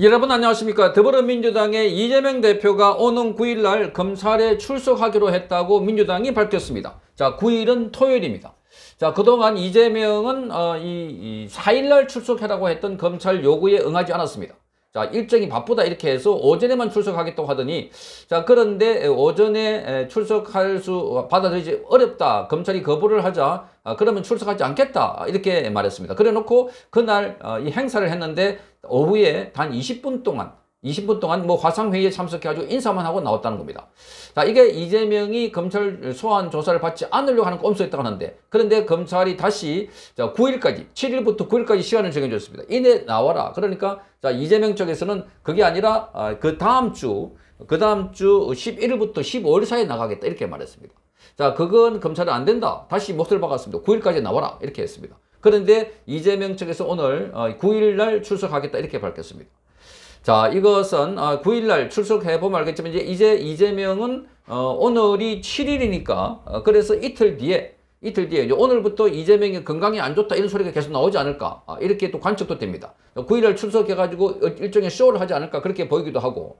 여러분 안녕하십니까? 더불어민주당의 이재명 대표가 오는 9일날 검찰에 출석하기로 했다고 민주당이 밝혔습니다. 자 9일은 토요일입니다. 자 그동안 이재명은 어, 이, 이 4일날 출석해라고 했던 검찰 요구에 응하지 않았습니다 자 일정이 바쁘다 이렇게 해서 오전에만 출석하겠다고 하더니 자 그런데 오전에 출석할 수 받아들이지 어렵다. 검찰이 거부를 하자. 아, 그러면 출석하지 않겠다. 이렇게 말했습니다. 그래 놓고 그날 어, 이 행사를 했는데 오후에 단 20분 동안 20분 동안 뭐 화상회의에 참석해가지고 인사만 하고 나왔다는 겁니다. 자, 이게 이재명이 검찰 소환 조사를 받지 않으려고 하는 꼼수였다고 하는데, 그런데 검찰이 다시 자, 9일까지, 7일부터 9일까지 시간을 정해줬습니다. 이내 나와라. 그러니까, 자, 이재명 쪽에서는 그게 아니라, 아, 그 다음 주, 그 다음 주 11일부터 15일 사이에 나가겠다. 이렇게 말했습니다. 자, 그건 검찰은 안 된다. 다시 몫을 박았습니다. 9일까지 나와라. 이렇게 했습니다. 그런데 이재명 측에서 오늘 9일날 어, 출석하겠다 이렇게 밝혔습니다. 자, 이것은 9일날 어, 출석해 보면 알겠지만 이제 이제 이재명은 어, 오늘이 7일이니까 그래서 이틀 뒤에 이틀 뒤에 이제 오늘부터 이재명이 건강이 안 좋다 이런 소리가 계속 나오지 않을까 아, 이렇게 또 관측도 됩니다. 9일날 출석해가지고 일종의 쇼를 하지 않을까 그렇게 보이기도 하고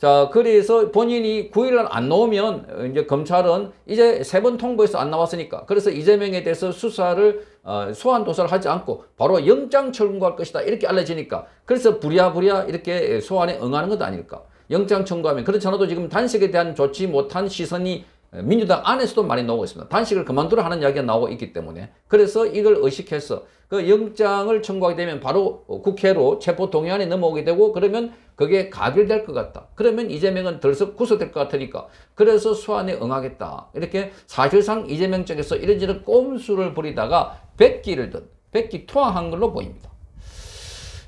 자, 그래서 본인이 9일날 안 나오면 이제 검찰은 이제 세 번 통보해서 안 나왔으니까. 그래서 이재명에 대해서 수사를 어, 소환 도사를 하지 않고 바로 영장 청구할 것이다. 이렇게 알려지니까. 그래서 부랴부랴 이렇게 소환에 응하는 것 아닐까. 영장 청구하면. 그렇지 않아도 지금 단식에 대한 좋지 못한 시선이 민주당 안에서도 많이 나오고 있습니다. 단식을 그만두라 하는 이야기가 나오고 있기 때문에 그래서 이걸 의식해서 그 영장을 청구하게 되면 바로 국회로 체포동의안에 넘어오게 되고 그러면 그게 가결될 것 같다. 그러면 이재명은 덜썩 구속될 것 같으니까 그래서 소환에 응하겠다. 이렇게 사실상 이재명 쪽에서 이런저런 꼼수를 부리다가 백기를 든 백기 투항한 걸로 보입니다.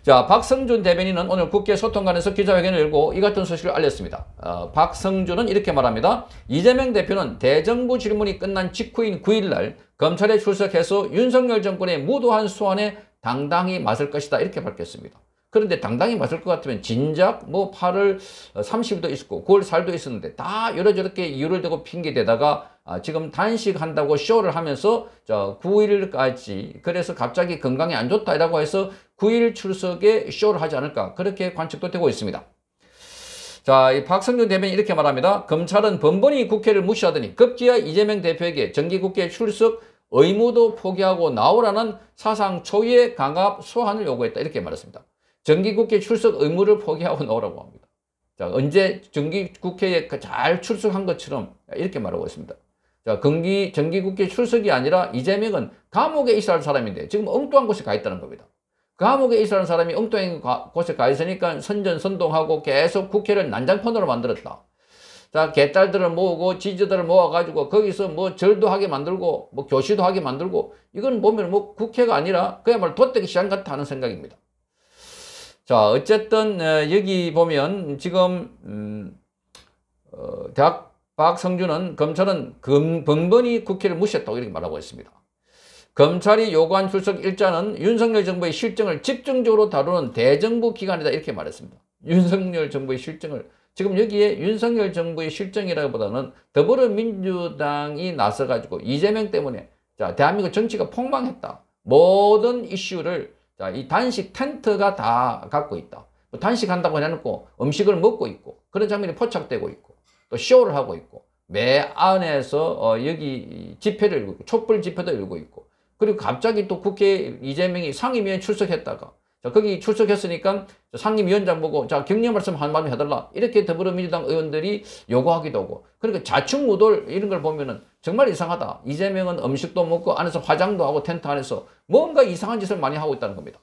자, 박성준 대변인은 오늘 국회 소통관에서 기자회견을 열고 이 같은 소식을 알렸습니다. 어, 박성준은 이렇게 말합니다. 이재명 대표는 대정부 질문이 끝난 직후인 9일날 검찰에 출석해서 윤석열 정권의 무도한 소환에 당당히 맞을 것이다 이렇게 밝혔습니다. 그런데 당당히 맞을 것 같으면 진작 뭐 8월 30일도 있었고 9월 4일도 있었는데 다 여러저렇게 이유를 대고 핑계대다가 아, 지금 단식한다고 쇼를 하면서 저 9일까지 그래서 갑자기 건강이 안 좋다라고 해서 9일 출석에 쇼를 하지 않을까 그렇게 관측도 되고 있습니다. 자, 이 박성준 대변인 이렇게 말합니다. 검찰은 번번이 국회를 무시하더니 급기야 이재명 대표에게 정기국회 출석 의무도 포기하고 나오라는 사상 초유의 강압 소환을 요구했다. 이렇게 말했습니다. 정기국회 출석 의무를 포기하고 나오라고 합니다. 자, 언제 정기국회에 잘 출석한 것처럼 이렇게 말하고 있습니다. 자, 경기, 정기국회 출석이 아니라 이재명은 감옥에 있어야 할 사람인데 지금 엉뚱한 곳에 가 있다는 겁니다. 감옥에 하는 사람이 엉뚱한 곳에 가 있으니까 선전선동하고 계속 국회를 난장판으로 만들었다. 자, 개딸들을 모으고 지지들을 모아가지고 거기서 뭐 절도 하게 만들고 뭐 교시도 하게 만들고 이건 보면 뭐 국회가 아니라 그야말로 도떼기 시장 같다 하는 생각입니다. 자, 어쨌든 어, 여기 보면 지금 음, 어, 대학 박성준은 검찰은 금, 번번이 국회를 무시했다고 이렇게 말하고 있습니다. 검찰이 요구한 출석 일자는 윤석열 정부의 실정을 집중적으로 다루는 대정부 기관이다 이렇게 말했습니다. 윤석열 정부의 실정을 지금 여기에 윤석열 정부의 실정이라기보다는 더불어민주당이 나서가지고 이재명 때문에 자 대한민국 정치가 폭망했다. 모든 이슈를 자, 이 단식 텐트가 다 갖고 있다. 뭐 단식한다고 해놓고 음식을 먹고 있고 그런 장면이 포착되고 있고 또 쇼를 하고 있고 매 안에서 어, 여기 집회를 있고 촛불 집회도 열고 있고 그리고 갑자기 또 국회 이재명이 상임위원 출석했다가 자, 거기 출석했으니까 상임위원장 보고 자 격려 말씀 한마디 해달라 이렇게 더불어민주당 의원들이 요구하기도 하고 그러니까 자충무돌 이런 걸 보면은 정말 이상하다. 이재명은 음식도 먹고 안에서 화장도 하고 텐트 안에서 뭔가 이상한 짓을 많이 하고 있다는 겁니다.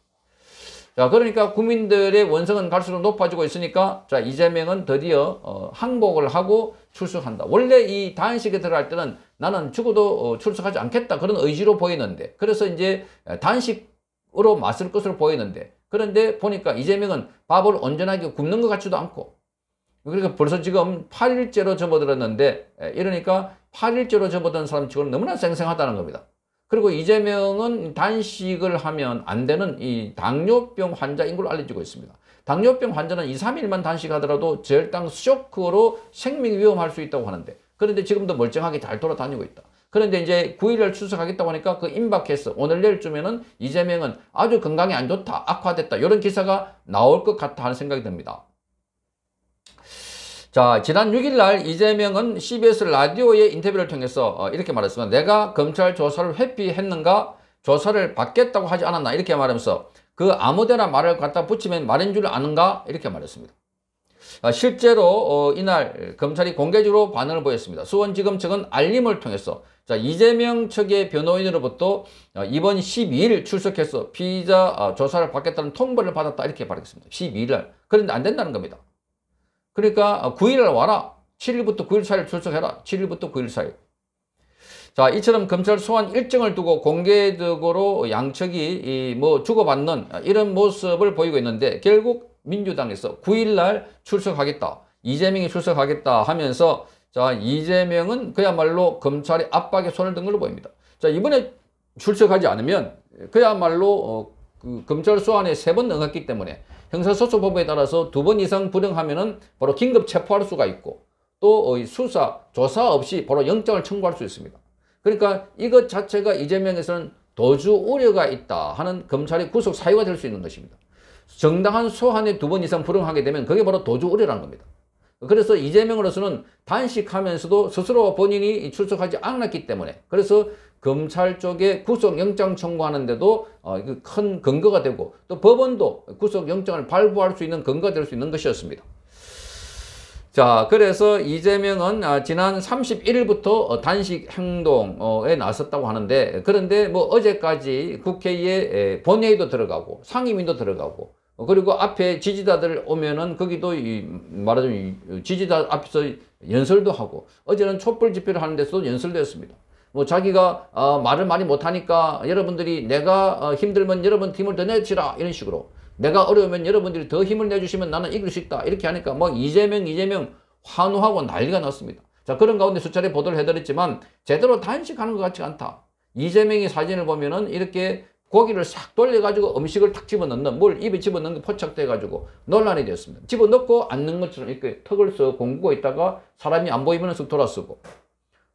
자, 그러니까 국민들의 원성은 갈수록 높아지고 있으니까 자, 이재명은 드디어 어, 항복을 하고 출석한다. 원래 이 단식에 들어갈 때는 나는 죽어도 어, 출석하지 않겠다. 그런 의지로 보이는데 그래서 이제 단식으로 맞설 것으로 보이는데 그런데 보니까 이재명은 밥을 온전하게 굽는 것 같지도 않고 그러니까 벌써 지금 8일째로 접어들었는데 이러니까 8일째로 접어든 사람 치고는 너무나 쌩쌩하다는 겁니다. 그리고 이재명은 단식을 하면 안 되는 이 당뇨병 환자인 걸로 알려지고 있습니다. 당뇨병 환자는 2, 3일만 단식하더라도 절당 쇼크로 생명이 위험할 수 있다고 하는데 그런데 지금도 멀쩡하게 잘 돌아다니고 있다. 그런데 이제 9일날 출석하겠다고 하니까 그 임박해서 오늘 내일쯤에는 이재명은 아주 건강이 안 좋다, 악화됐다 이런 기사가 나올 것 같다 하는 생각이 듭니다. 자, 지난 6일 날 이재명은 CBS 라디오의 인터뷰를 통해서 어, 이렇게 말했습니다. 내가 검찰 조사를 회피했는가? 조사를 받겠다고 하지 않았나? 이렇게 말하면서 그 아무데나 말을 갖다 붙이면 말인 줄 아는가? 이렇게 말했습니다. 아, 실제로 어, 이날 검찰이 공개적으로 반응을 보였습니다. 수원지검 측은 알림을 통해서 자, 이재명 측의 변호인으로부터 어, 이번 12일 출석해서 피의자 어, 조사를 받겠다는 통보를 받았다 이렇게 말했습니다. 12일 날. 그런데 안 된다는 겁니다. 그러니까 9일 날 와라. 7일부터 9일 사이를 출석해라. 7일부터 9일 사이. 자, 이처럼 검찰 소환 일정을 두고 공개적으로 양측이 뭐 주고받는 이런 모습을 보이고 있는데 결국 민주당에서 9일 날 출석하겠다. 이재명이 출석하겠다 하면서 자, 이재명은 그야말로 검찰의 압박에 손을 든 걸로 보입니다. 자, 이번에 출석하지 않으면 그야말로 어, 그 검찰 소환에 세번 응했기 때문에 형사소송법에 따라서 두 번 이상 불응하면은 바로 긴급 체포할 수가 있고 또 어, 수사, 조사 없이 바로 영장을 청구할 수 있습니다. 그러니까 이것 자체가 이재명에서는 도주 우려가 있다 하는 검찰의 구속 사유가 될 수 있는 것입니다. 정당한 소환에 두번 이상 불응하게 되면 그게 바로 도주 우려라는 겁니다. 그래서 이재명으로서는 단식하면서도 스스로 본인이 출석하지 않았기 때문에 그래서 검찰 쪽에 구속영장 청구하는데도 어, 큰 근거가 되고 또 법원도 구속영장을 발부할 수 있는 근거가 될 수 있는 것이었습니다. 자, 그래서 이재명은 아, 지난 31일부터 단식 행동에 나섰다고 하는데 그런데 뭐 어제까지 국회에 본회의도 들어가고 상임위도 들어가고 그리고 앞에 지지자들 오면은 거기도 말하자면 지지자 앞에서 연설도 하고 어제는 촛불 집회를 하는 데서도 연설도 했습니다. 뭐 자기가 어, 말을 많이 못하니까 여러분들이 내가 어, 힘들면 여러분 힘을 더 내치라 이런 식으로 내가 어려우면 여러분들이 더 힘을 내주시면 나는 이길 수 있다 이렇게 하니까 뭐 이재명 이재명 환호하고 난리가 났습니다. 자 그런 가운데 수차례 보도를 해드렸지만 제대로 단식하는 것 같지 않다. 이재명이 사진을 보면은 이렇게 고기를 싹 돌려가지고 음식을 탁 집어넣는 물 입에 집어넣는 게 포착돼가지고 논란이 되었습니다. 집어넣고 앉는 것처럼 이렇게 턱을 써 공구고 있다가 사람이 안 보이면 쓱 돌아서고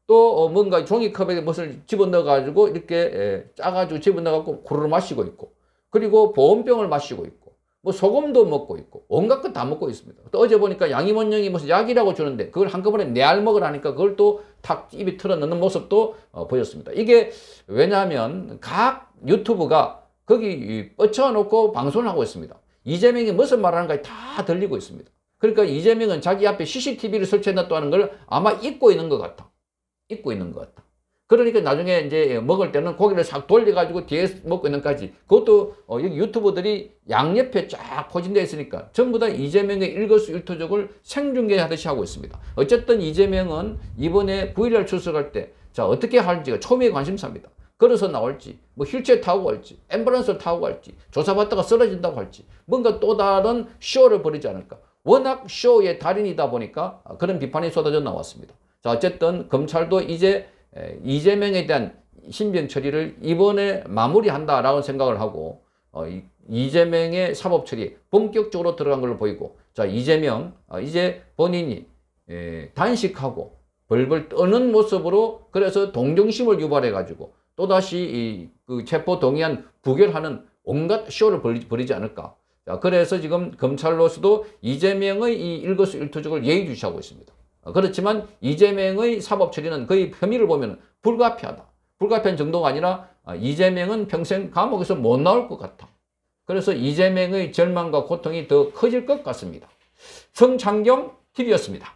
또 어, 뭔가 종이컵에 무엇을 집어넣어가지고 이렇게 짜가지고 집어넣어갖고 구르르 마시고 있고 그리고 보온병을 마시고 있고 뭐 소금도 먹고 있고 온갖 것 다 먹고 있습니다. 또 어제 보니까 양이원령이 무슨 약이라고 주는데 그걸 한꺼번에 내알 먹으라니까 그걸 또 탁 입에 틀어 넣는 모습도 어, 보였습니다. 이게 왜냐하면 각 유튜브가 거기 뻗쳐놓고 방송을 하고 있습니다. 이재명이 무슨 말하는가 다 들리고 있습니다. 그러니까 이재명은 자기 앞에 CCTV를 설치해놨다는 걸 아마 잊고 있는 것 같아. 잊고 있는 것 같다. 그러니까 나중에 이제 먹을 때는 고기를 싹 돌려가지고 뒤에 먹고 있는 까지 그것도 어 여기 유튜버들이 양옆에 쫙 포진되어 있으니까 전부 다 이재명의 일거수일투족을 생중계하듯이 하고 있습니다. 어쨌든 이재명은 이번에 9일날 출석할 때 자 어떻게 할지가 초미의 관심사입니다. 걸어서 나올지 뭐 휠체어 타고 갈지 앰뷸런스를 타고 갈지 조사받다가 쓰러진다고 할지 뭔가 또 다른 쇼를 벌이지 않을까. 워낙 쇼의 달인이다 보니까 그런 비판이 쏟아져 나왔습니다. 자, 어쨌든 검찰도 이제 이재명에 대한 신변 처리를 이번에 마무리한다라고 생각을 하고 어, 이재명의 사법 처리 본격적으로 들어간 걸로 보이고 자 이재명 어, 이제 본인이 에, 단식하고 벌벌 떠는 모습으로 그래서 동정심을 유발해 가지고 또다시 이, 그 체포 동의안 부결하는 온갖 쇼를 벌리, 벌이 지 않을까 자 그래서 지금 검찰로서도 이재명의 이 일거수일투족을 예의주시하고 있습니다. 어, 그렇지만 이재명의 사법 처리는 거의 혐의를 보면 불가피하다. 불가피한 정도가 아니라 어, 이재명은 평생 감옥에서 못 나올 것 같다. 그래서 이재명의 절망과 고통이 더 커질 것 같습니다. 성창경 TV였습니다.